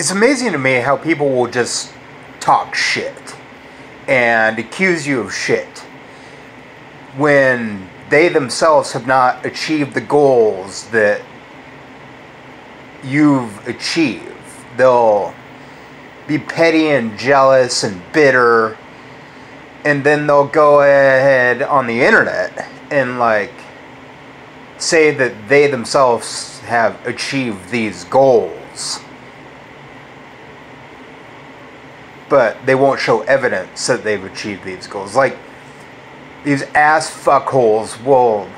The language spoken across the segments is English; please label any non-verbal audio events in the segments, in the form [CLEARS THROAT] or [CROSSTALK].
it's amazing to me how people will just talk shit and accuse you of shit when they themselves have not achieved the goals that you've achieved. They'll be petty and jealous and bitter, and then they'll go ahead on the internet and like say that they themselves have achieved these goals. But they won't show evidence that they've achieved these goals. Like, these ass fuckholes will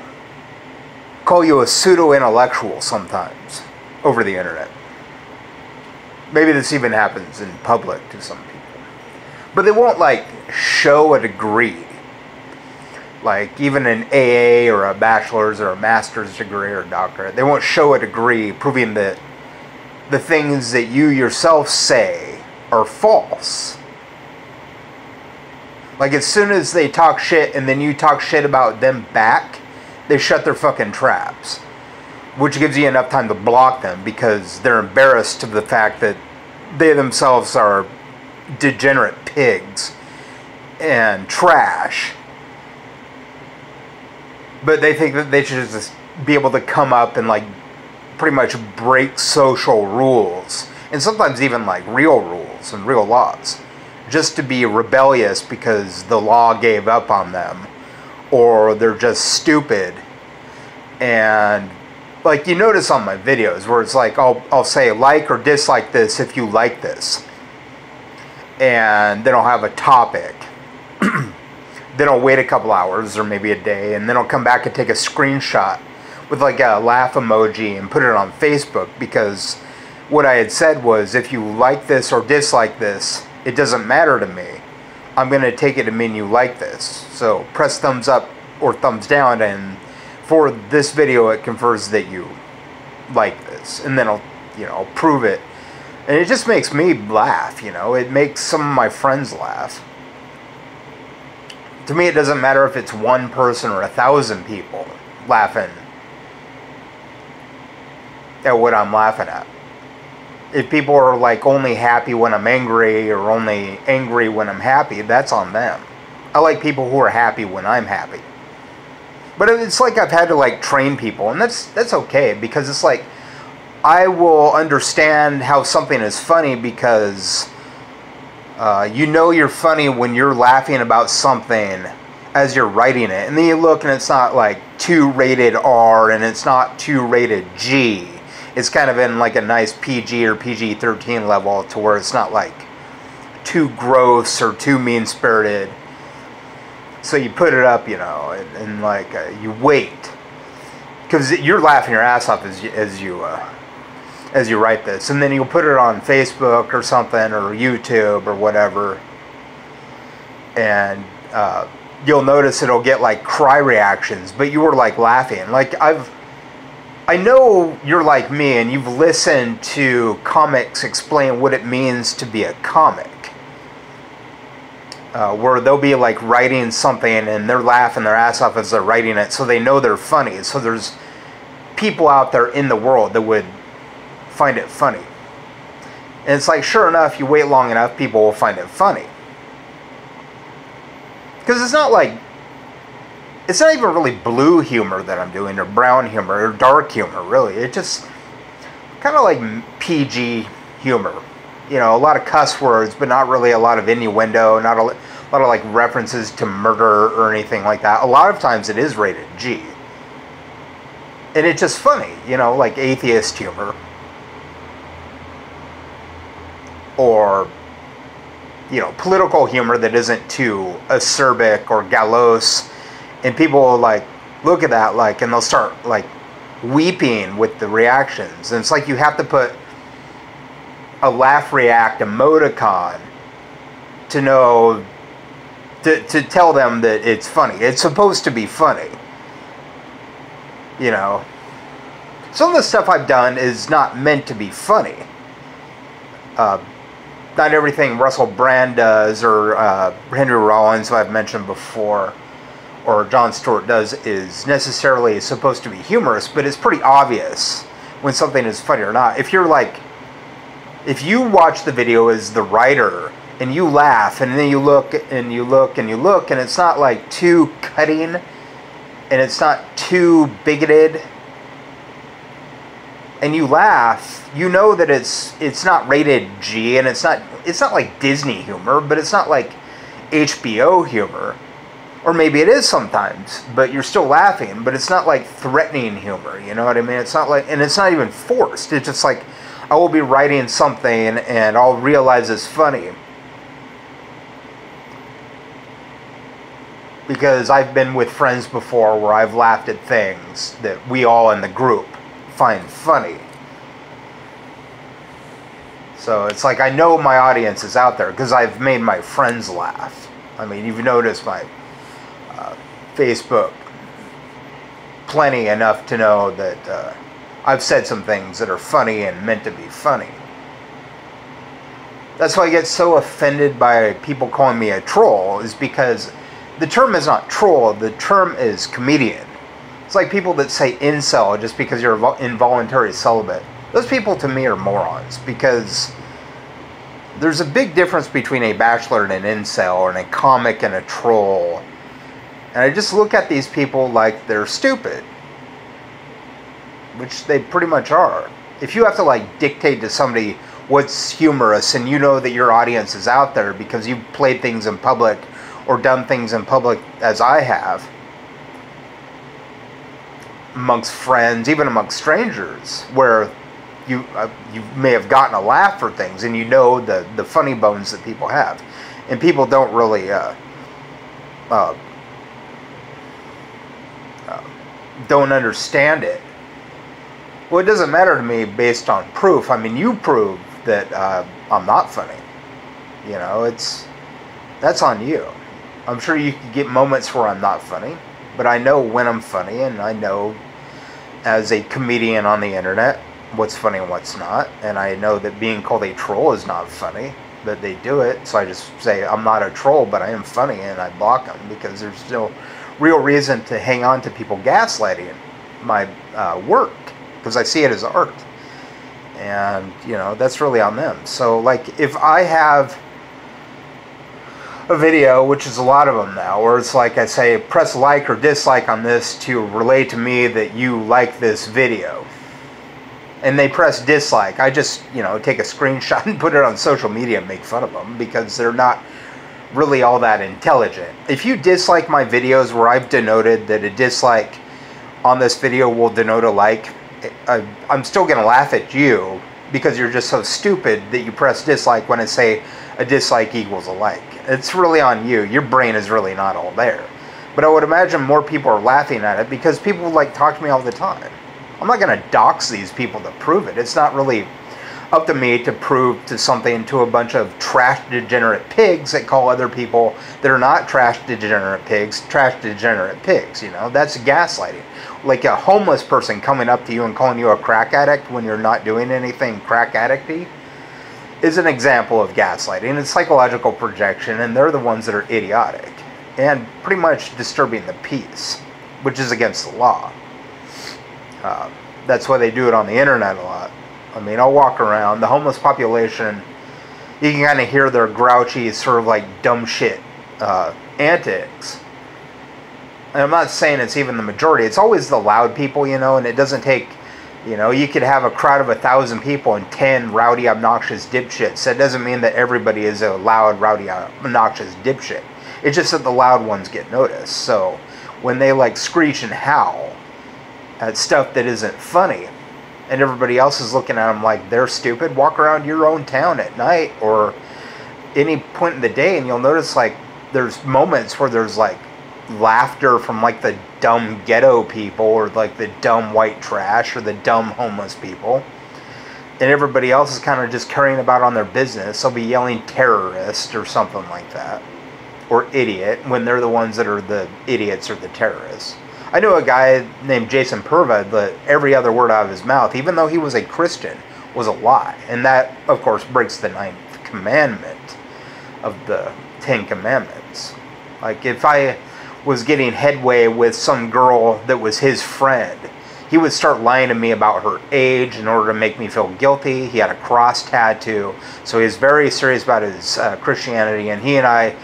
call you a pseudo intellectual sometimes over the internet. Maybe this even happens in public to some people. But they won't like show a degree. Like even an AA or a bachelor's or a master's degree or a doctorate, they won't show a degree proving that the things that you yourself say are false. Like as soon as they talk shit and then you talk shit about them back, they shut their fucking traps. Which gives you enough time to block them because they're embarrassed of the fact that they themselves are degenerate pigs and trash. But they think that they should just be able to come up and like pretty much break social rules and sometimes even like real rules and real laws. Just to be rebellious because the law gave up on them or they're just stupid. And like you notice on my videos where it's like I'll, I'll say like or dislike this if you like this. And then I'll have a topic. [CLEARS THROAT] Then I'll wait a couple hours or maybe a day and then I'll come back and take a screenshot with like a laugh emoji and put it on Facebook because what I had said was if you like this or dislike this it doesn't matter to me. I'm going to take it to mean you like this. So press thumbs up or thumbs down and for this video it confers that you like this. And then I'll, you know, I'll prove it. And it just makes me laugh, you know. It makes some of my friends laugh. To me it doesn't matter if it's one person or a thousand people laughing at what I'm laughing at if people are like only happy when I'm angry or only angry when I'm happy, that's on them. I like people who are happy when I'm happy. But it's like I've had to like train people, and that's that's okay because it's like I will understand how something is funny because uh, you know you're funny when you're laughing about something as you're writing it, and then you look and it's not like two rated R and it's not two rated G it's kind of in like a nice PG or PG 13 level to where it's not like too gross or too mean spirited. So you put it up, you know, and, and like uh, you wait because you're laughing your ass off as you, as you uh, as you write this, and then you'll put it on Facebook or something or YouTube or whatever, and uh, you'll notice it'll get like cry reactions, but you were like laughing. Like I've I know you're like me and you've listened to comics explain what it means to be a comic. Uh, where they'll be like writing something and they're laughing their ass off as they're writing it, so they know they're funny. So there's people out there in the world that would find it funny. And it's like, sure enough, you wait long enough, people will find it funny. Because it's not like it's not even really blue humor that I'm doing or brown humor or dark humor really. It just kind of like PG humor. You know a lot of cuss words but not really a lot of innuendo not a, a lot of like references to murder or anything like that. A lot of times it is rated G. And it's just funny you know like atheist humor. Or you know political humor that isn't too acerbic or gallows and people will like look at that like and they'll start like weeping with the reactions. And it's like you have to put a laugh react emoticon to know to, to tell them that it's funny. It's supposed to be funny. You know? Some of the stuff i've done is not meant to be funny. Uh, not everything russell brand does or uh, henry rollins who i've mentioned before or Jon Stewart does is necessarily supposed to be humorous, but it's pretty obvious when something is funny or not. If you're like if you watch the video as the writer and you laugh and then you look and you look and you look and it's not like too cutting and it's not too bigoted and you laugh, you know that it's it's not rated G and it's not it's not like Disney humor, but it's not like HBO humor. Or maybe it is sometimes, but you're still laughing, but it's not like threatening humor, you know what I mean? It's not like and it's not even forced. It's just like I will be writing something and I'll realize it's funny. Because I've been with friends before where I've laughed at things that we all in the group find funny. So it's like I know my audience is out there because I've made my friends laugh. I mean, you've noticed my Facebook plenty enough to know that uh, I've said some things that are funny and meant to be funny. That's why I get so offended by people calling me a troll, is because the term is not troll, the term is comedian. It's like people that say incel just because you're involuntary celibate. Those people to me are morons because there's a big difference between a bachelor and an incel, and a comic and a troll. And I just look at these people like they're stupid, which they pretty much are. If you have to like dictate to somebody what's humorous and you know that your audience is out there because you've played things in public or done things in public as I have, amongst friends, even amongst strangers, where you uh, you may have gotten a laugh for things, and you know the the funny bones that people have, and people don't really uh, uh, uh, don't understand it. Well, it doesn't matter to me based on proof. I mean, you prove that uh, I'm not funny. You know, it's that's on you. I'm sure you can get moments where I'm not funny but I know when I'm funny, and I know as a comedian on the internet what's funny and what's not. And I know that being called a troll is not funny, but they do it. So I just say I'm not a troll, but I am funny, and I block them because there's no real reason to hang on to people gaslighting my uh, work because I see it as art. And, you know, that's really on them. So, like, if I have a video, which is a lot of them now, where it's like I say, press like or dislike on this to relay to me that you like this video. And they press dislike. I just, you know, take a screenshot [LAUGHS] and put it on social media and make fun of them because they're not really all that intelligent. If you dislike my videos where I've denoted that a dislike on this video will denote a like, I, I'm still going to laugh at you because you're just so stupid that you press dislike when I say a dislike equals a like. It's really on you. Your brain is really not all there. But I would imagine more people are laughing at it because people like talk to me all the time. I'm not going to dox these people to prove it. It's not really up to me to prove to something to a bunch of trash degenerate pigs that call other people that are not trash degenerate pigs trash degenerate pigs. You know, that's gaslighting. Like a homeless person coming up to you and calling you a crack addict when you're not doing anything crack addicty is an example of gaslighting. It's psychological projection, and they're the ones that are idiotic and pretty much disturbing the peace, which is against the law. Uh, that's why they do it on the internet a lot. I mean, I'll walk around. The homeless population, you can kind of hear their grouchy, sort of like dumb shit uh, antics. And I'm not saying it's even the majority. It's always the loud people, you know, and it doesn't take you know, you could have a crowd of a thousand people and ten rowdy, obnoxious dipshits. That doesn't mean that everybody is a loud, rowdy, obnoxious dipshit. It's just that the loud ones get noticed. So when they like screech and howl at stuff that isn't funny, and everybody else is looking at them like they're stupid, walk around your own town at night or any point in the day, and you'll notice like there's moments where there's like laughter from like the dumb ghetto people or like the dumb white trash or the dumb homeless people. And everybody else is kind of just carrying about on their business. They'll be yelling terrorist or something like that. Or idiot when they're the ones that are the idiots or the terrorists. I knew a guy named Jason Purva that every other word out of his mouth, even though he was a Christian, was a lie. And that, of course, breaks the ninth commandment of the Ten Commandments. Like, if I was getting headway with some girl that was his friend. he would start lying to me about her age in order to make me feel guilty. He had a cross tattoo, so he was very serious about his uh, Christianity. And he and I,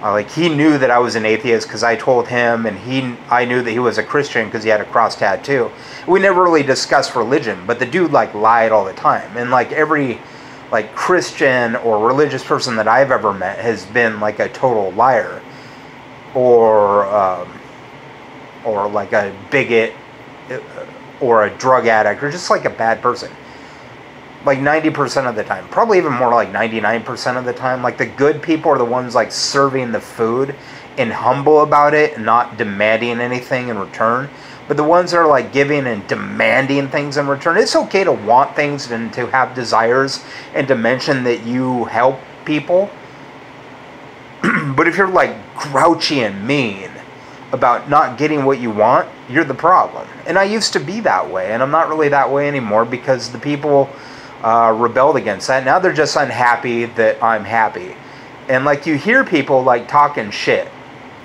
uh, like, he knew that I was an atheist because I told him, and he, I knew that he was a Christian because he had a cross tattoo. We never really discussed religion, but the dude like lied all the time, and like every like Christian or religious person that I've ever met has been like a total liar, or um, or like a bigot or a drug addict or just like a bad person. Like 90% of the time, probably even more like 99% of the time, like the good people are the ones like serving the food and humble about it and not demanding anything in return. But the ones that are like giving and demanding things in return, it's okay to want things and to have desires and to mention that you help people. [CLEARS THROAT] but if you're like grouchy and mean about not getting what you want, you're the problem. And I used to be that way, and I'm not really that way anymore because the people uh, rebelled against that. Now they're just unhappy that I'm happy. And like you hear people like talking shit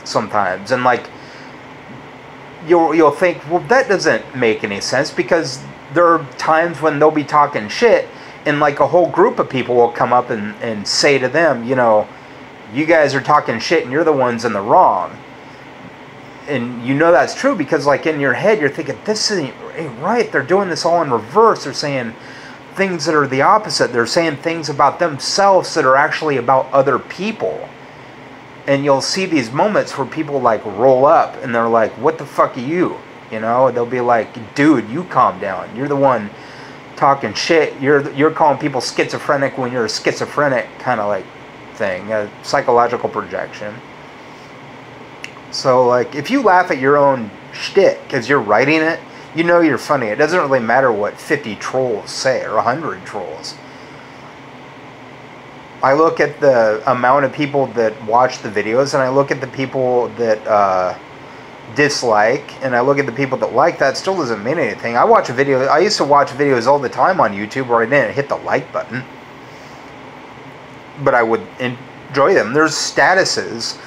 sometimes, and like you'll you'll think, well, that doesn't make any sense because there are times when they'll be talking shit, and like a whole group of people will come up and, and say to them, you know, you guys are talking shit and you're the ones in the wrong and you know that's true because like in your head you're thinking this isn't right they're doing this all in reverse they're saying things that are the opposite. They're saying things about themselves that are actually about other people. And you'll see these moments where people like roll up and they're like what the fuck are you? You know they'll be like dude you calm down. You're the one talking shit. You're you're calling people schizophrenic when you're a schizophrenic kind of like thing a psychological projection. So, like, if you laugh at your own shtick because you're writing it, you know you're funny. It doesn't really matter what 50 trolls say or 100 trolls. I look at the amount of people that watch the videos and I look at the people that uh, dislike and I look at the people that like that still doesn't mean anything. I watch a video, I used to watch videos all the time on YouTube where I didn't hit the like button, but I would enjoy them. There's statuses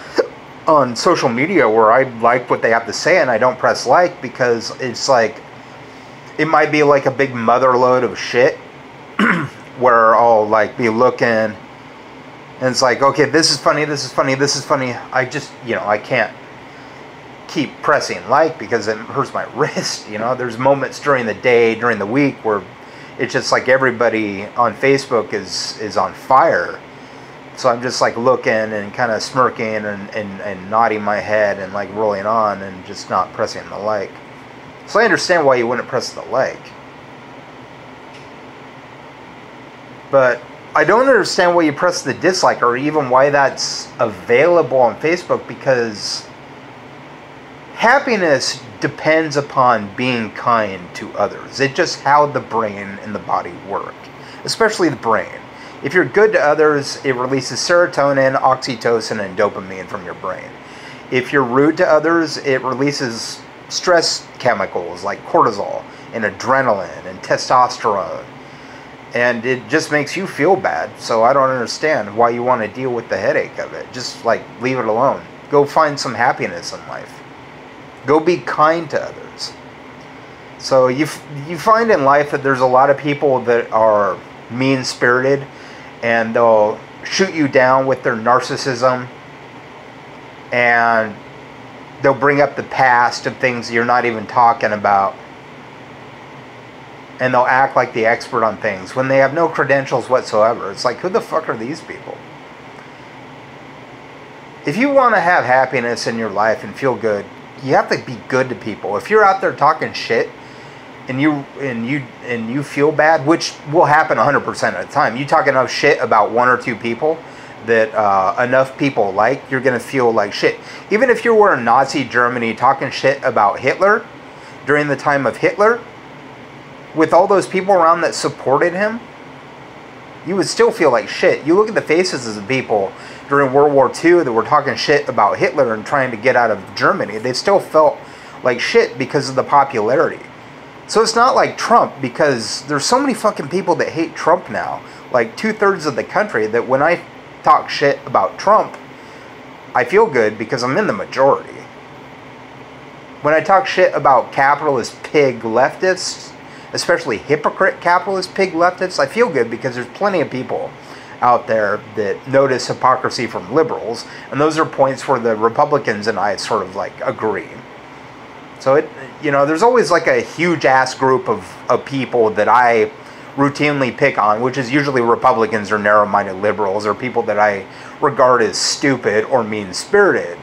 on social media where I like what they have to say and I don't press like because it's like it might be like a big mother load of shit [CLEARS THROAT] where I'll like be looking and it's like okay this is funny this is funny this is funny. I just you know I can't keep pressing like because it hurts my [LAUGHS] wrist you know? There's moments during the day during the week where it's just like everybody on Facebook is is on fire so I'm just like looking and kind of smirking and, and, and nodding my head and like rolling on and just not pressing the like. So I understand why you wouldn't press the like. But I don't understand why you press the dislike or even why that's available on Facebook because happiness depends upon being kind to others. It's just how the brain and the body work, especially the brain. If you're good to others, it releases serotonin, oxytocin, and dopamine from your brain. If you're rude to others, it releases stress chemicals like cortisol and adrenaline and testosterone. And it just makes you feel bad. So I don't understand why you want to deal with the headache of it. Just like leave it alone. Go find some happiness in life. Go be kind to others. So you you find in life that there's a lot of people that are mean spirited and they'll shoot you down with their narcissism and they'll bring up the past of things you're not even talking about and they'll act like the expert on things when they have no credentials whatsoever. It's like who the fuck are these people? If you want to have happiness in your life and feel good you have to be good to people. If you're out there talking shit and you and you and you feel bad, which will happen 100% of the time. You talk enough shit about one or two people that uh, enough people like, you're gonna feel like shit. Even if you were in Nazi Germany talking shit about Hitler during the time of Hitler, with all those people around that supported him, you would still feel like shit. You look at the faces of the people during World War II that were talking shit about Hitler and trying to get out of Germany. They still felt like shit because of the popularity. So it's not like Trump because there's so many fucking people that hate Trump now. Like two thirds of the country that when I talk shit about Trump, I feel good because I'm in the majority. when I talk shit about capitalist pig leftists, especially hypocrite capitalist pig leftists, I feel good because there's plenty of people out there that notice hypocrisy from liberals, and those are points where the Republicans and I sort of like agree. So it, you know, there's always like a huge ass group of, of people that I routinely pick on, which is usually Republicans or narrow minded liberals or people that I regard as stupid or mean spirited,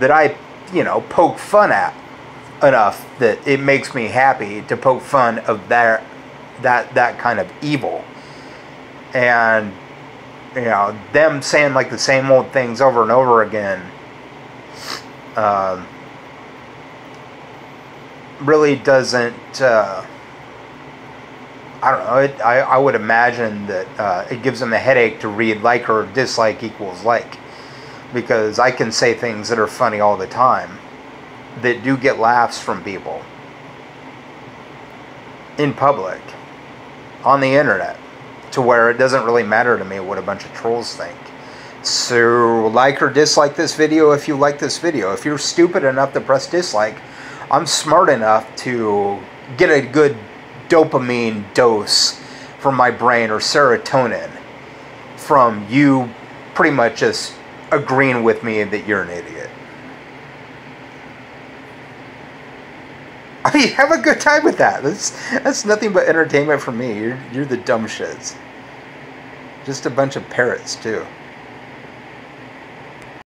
that I, you know, poke fun at enough that it makes me happy to poke fun of that that that kind of evil. And you know them saying like the same old things over and over again um, really doesn't uh, I don't know it, I, I would imagine that uh, it gives them a headache to read like or dislike equals like because I can say things that are funny all the time that do get laughs from people in public on the internet to where it doesn't really matter to me what a bunch of trolls think. So, like or dislike this video if you like this video. If you're stupid enough to press dislike, I'm smart enough to get a good dopamine dose from my brain or serotonin from you pretty much just agreeing with me that you're an idiot. [LAUGHS] I mean, have a good time with that. That's that's nothing but entertainment for me. You're you're the dumb shits. Just a bunch of parrots too.